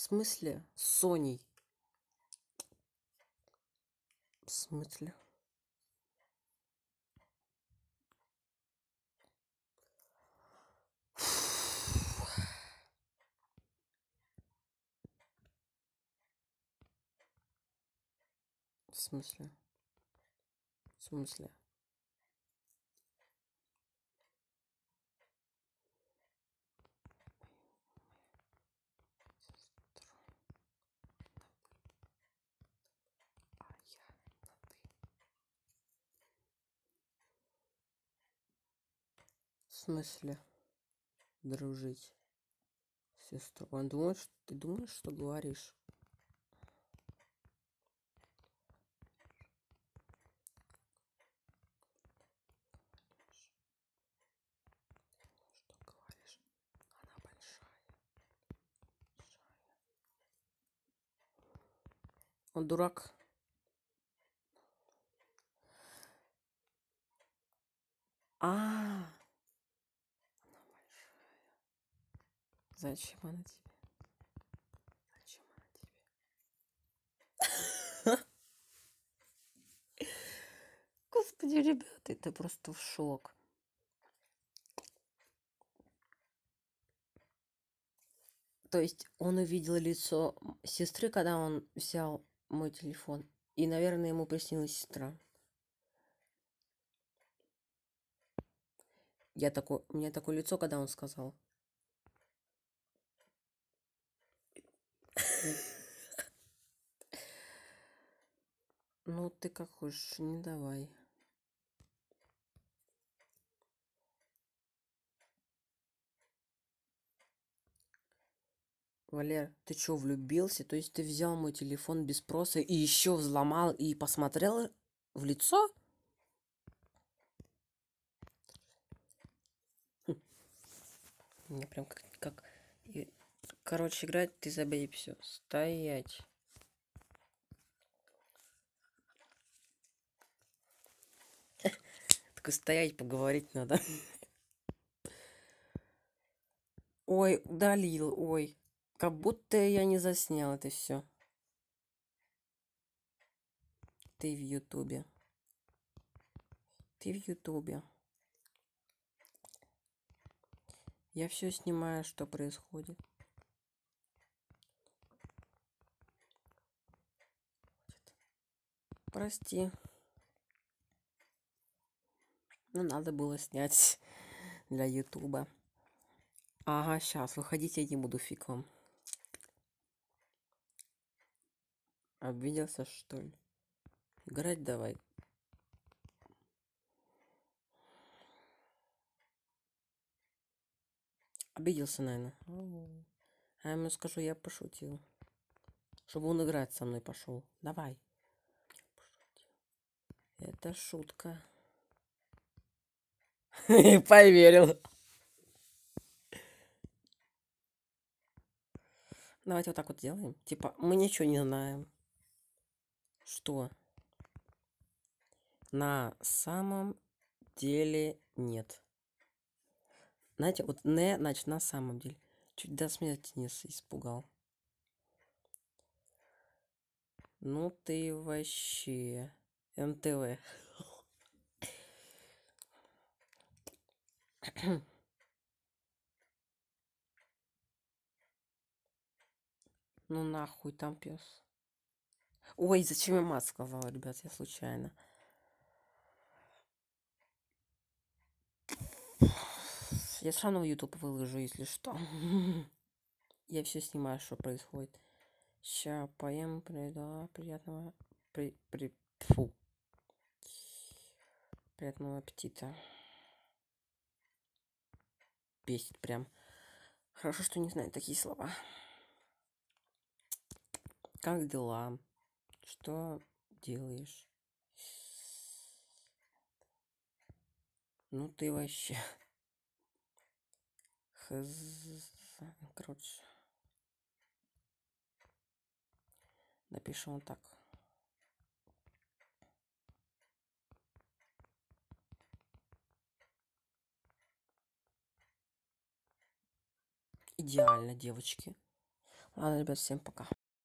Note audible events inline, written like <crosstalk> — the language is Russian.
смысле? С Соней. В смысле? В смысле? В смысле? Смысле? Дружить. Сестру. Он думает, что ты думаешь, что говоришь? Он дурак. А, она Зачем она тебе? Зачем она тебе? Господи, ребята, это просто в шок. То есть он увидел лицо сестры, когда он взял мой телефон. И, наверное, ему приснилась сестра. Я такой, у меня такое лицо, когда он сказал. Ну, ты как хочешь, не давай. Валер, ты чё, влюбился? То есть ты взял мой телефон без спроса и еще взломал и посмотрел в лицо? Мне прям как, как... Короче, играть ты забей все. Стоять. <laughs> Только стоять, поговорить надо. <laughs> Ой, удалил, ой. Как будто я не заснял это все. Ты в Ютубе. Ты в Ютубе. Я все снимаю, что происходит. Прости. Ну, надо было снять <laughs> для Ютуба. Ага, сейчас, выходите, я не буду фиг вам. Обиделся, что ли? Играть давай. Обиделся, наверное. А я ему скажу, я пошутил. Чтобы он играть со мной пошел. Давай. Это шутка. <laughs> Поверил. Давайте вот так вот делаем. Типа, мы ничего не знаем. Что? На самом деле нет. Знаете, вот не, значит, на самом деле. Чуть до смерти не испугал. Ну ты вообще. НТВ. Ну нахуй там пес. Ой, зачем я мат сказала, ребят, я случайно. Я все равно в YouTube выложу, если что. <laughs> Я все снимаю, что происходит. Ща поем, прида, приятного, при, при, фу. Приятного аппетита. Бесит прям. Хорошо, что не знаю такие слова. Как дела? Что делаешь? Ну ты вообще. Хз. Короче. Напишем вот так. Идеально, девочки. Ладно, ребят, всем пока.